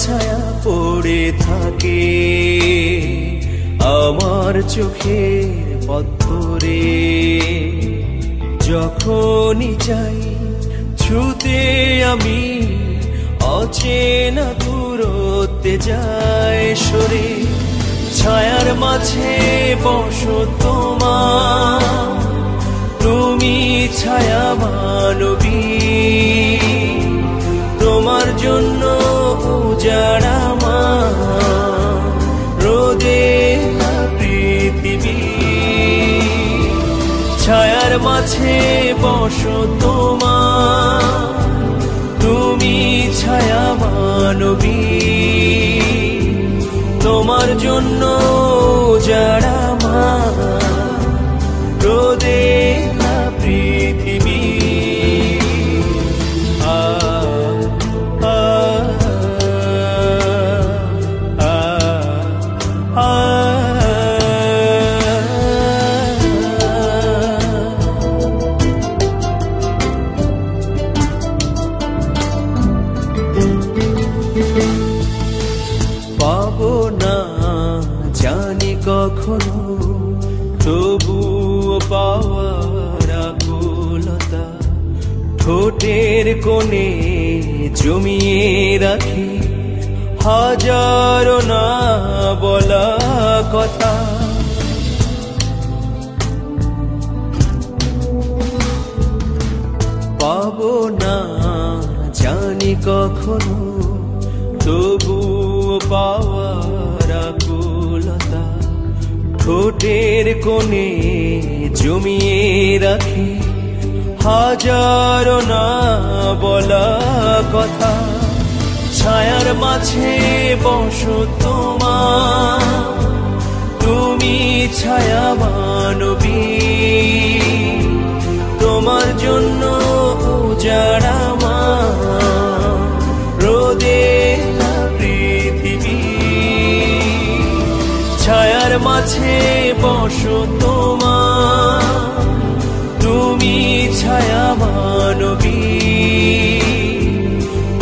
ছায়া পড়ে থাকে আমার চোখের পথরে যখনই চাই ছুতে আমি অচেনা দূরত্বে যায় সরে, ছায়ার মাঝে বসো তোমার। তুমি ছায়া মানবী, তোমার জন্য মাঝে বসো তোমার পাবো না জানি কখনো, তবুও পাওয়ার আকুলতা ঠোঁটের কোণে জমিয়ে রাখি। হাজারো না বলা কথা। পাবো না জানি কখনো তবু পাওয়ার আকুলতা ঠোঁটের কোণে জমিয়ে রাখি হাজারো না বলা কথা। ছায়ার মাঝে বসো তোমার। তুমি ছায়া মানবী। তোমার জন্য ছায়ার মাঝে বসো তোমার। তুমি ছায়া মানবী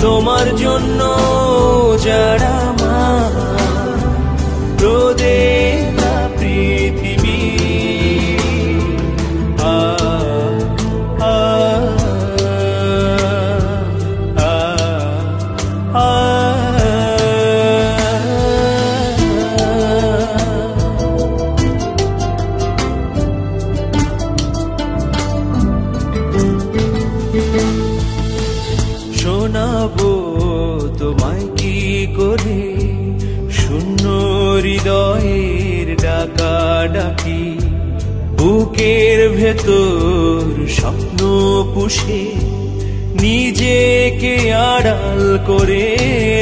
তোমার জন্য যারা কি করে শূন্য হৃদয়ের ডাকা ডাকি বুকের ভেতর স্বপ্ন পুষে নিজেকে আড়াল করে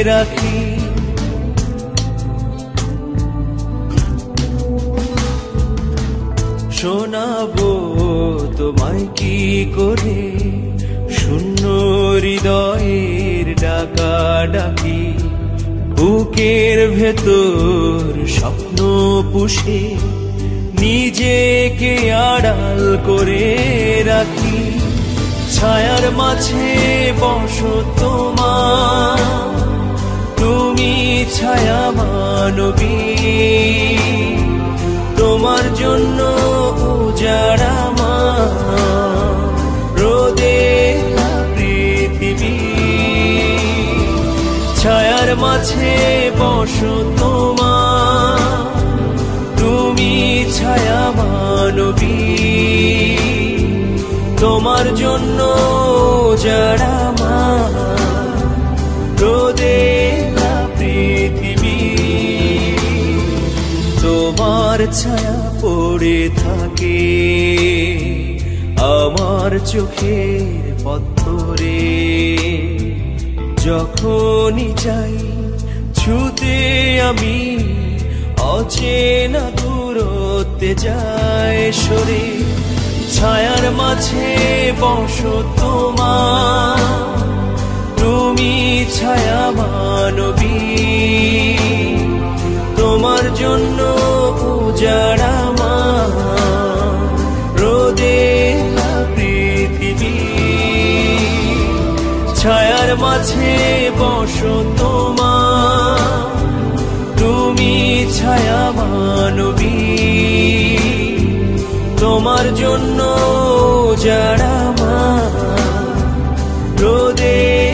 রাখি। শোনাবো তোমায় কি করে শূন্য হৃদয়ের ডাকা ডাকি বুকের ভেতর স্বপ্ন পুষে, নিজেকে আড়াল করে রাখি। ছায়ার মাঝে বসো তোমার, তুমি ছায়া মানবী। তোমার জন্য উজাড়া মা মাঝে বসো তোমার। তুমি ছায়া মানবী। তোমার জন্য যারা মা, রোদে পৃথিবী। তোমার ছায়া পড়ে থাকে আমার চোখের পথরে যখনই চাই ছুতে আমি অচেনা দূরত্বে যায় সরে। ছায়ার মাঝে বসো তোমার। তুমি ছায়া মানবী। তোমার জন্য উজাড়া মা রোদে পৃথিবী। ছায়ার মাঝে বসো তোমার। তুমি ছায়া মানবী। তোমার জন্য যারা মা রোদে